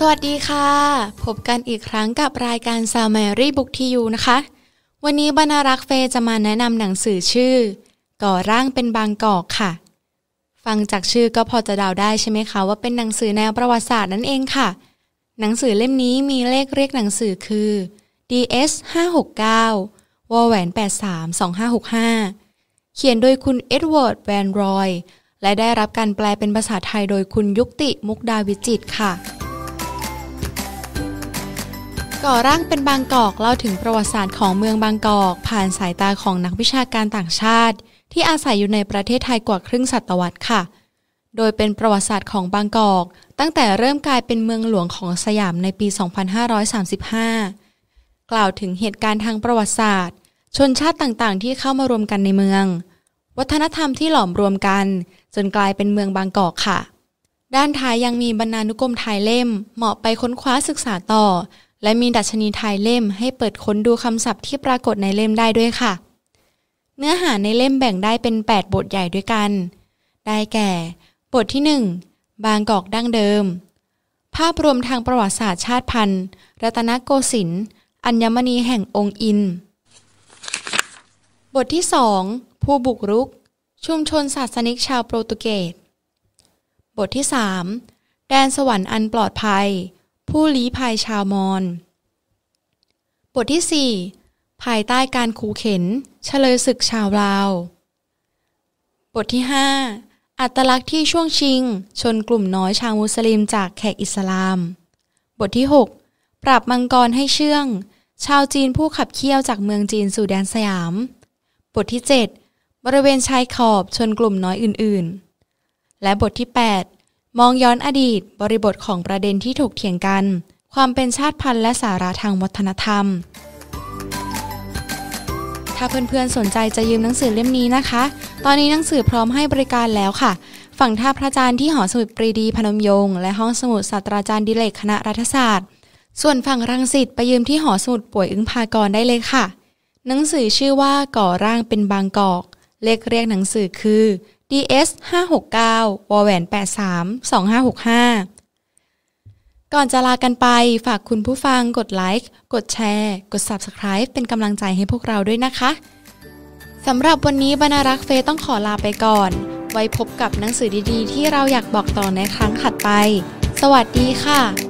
สวัสดีค่ะ พบกันอีกครั้งกับรายการ s าวมรี่บุกทียูนะคะ วันนี้บรรณารักษ์เฟย์จะมาแนะนำหนังสือชื่อ ก่อร่างเป็นบางกอกค่ะ ฟังจากชื่อก็พอจะเดาได้ใช่ไหมคะว่าเป็นหนังสือแนวประวัติศาสตร์นั่นเองค่ะ หนังสือเล่มนี้มีเลขเรียกหนังสือคือ DS 569วอแหวน83 2565 เขียนโดยคุณเอ็ดเวิร์ดแวนรอย และได้รับการแปลเป็นภาษาไทยโดยคุณยุกติมุกดาวิจิตค่ะ ก่อร่างเป็นบางกอกเล่าถึงประวัติศาสตร์ของเมืองบางกอก ผ่านสายตาของนักวิชาการต่างชาติ ที่อาศัยอยู่ในประเทศไทยกว่าครึ่งศตวรรษค่ะ โดยเป็นประวัติศาสตร์ของบางกอก ตั้งแต่เริ่มกลายเป็นเมืองหลวงของสยามในปี 2535 กล่าวถึงเหตุการณ์ทางประวัติศาสตร์ ชนชาติต่างๆ ที่เข้ามารวมกันในเมือง วัฒนธรรมที่หลอมรวมกัน จนกลายเป็นเมืองบางกอกค่ะด้านท้ายยังมีบรรณานุกรมไทยเล่ม เหมาะไปค้นคว้าศึกษาต่อ และมีดัชนีไทยเล่มให้เปิดค้นดูคำศัพท์ที่ปรากฏในเล่มได้ด้วยค่ะ เนื้อหาในเล่มแบ่งได้เป็น 8 บทใหญ่ด้วยกัน ได้แก่ บทที่ 1 บางกอกดั้งเดิม ภาพรวมทางประวัติศาสตร์ชาติพันธุ์ รัตนโกสินทร์ อัญมณีแห่งองค์อิน บทที่ 2 ผู้บุกรุก ชุมชนศาสนิกชาวโปรตุเกส บทที่ 3 แดนสวรรค์อันปลอดภัย ผู้ลี้ภัยชาวมอญบทที่ 4 ภายใต้การขู่เข็นเฉลยศึกชาวลาว บทที่ 5 อัตลักษณ์ที่ช่วงชิง ชนกลุ่มน้อยชาวมุสลิมจากแขกอิสลาม บทที่ 6 ปรับมังกรให้เชื่อง ชาวจีนผู้ขับเคี่ยวจากเมืองจีนสู่แดนสยาม บทที่ 7 บริเวณชายขอบชนกลุ่มน้อยอื่น ๆ และบทที่ 8 มองย้อนอดีต บริบทของประเด็นที่ถกเถียงกัน ความเป็นชาติพันธุ์และสาระทางวัฒนธรรม ถ้าเพื่อนๆสนใจจะยืมหนังสือเล่มนี้นะคะ ตอนนี้หนังสือพร้อมให้บริการแล้วค่ะ ฝั่งท่าพระจันทร์ที่หอสมุดปรีดีพนมยงค์และห้องสมุดศาสตราจารย์ดิเลกคณะรัฐศาสตร์ ส่วนฝั่งรังสิตไปยืมที่หอสมุดป่วยอึ้งพากรได้เลยค่ะ หนังสือชื่อว่าก่อร่างเป็นบางกอกเลขเรียกหนังสือคือ DS 569วแหวน83 2565 ก่อนจะลากันไปฝากคุณผู้ฟังกดไลค์ กดแชร์ กด Subscribe เป็นกำลังใจให้พวกเราด้วยนะคะ สำหรับวันนี้บรรรักษ์เฟยต้องขอลาไปก่อน ไว้พบกับหนังสือดีๆ ที่เราอยากบอกต่อในครั้งถัดไป สวัสดีค่ะ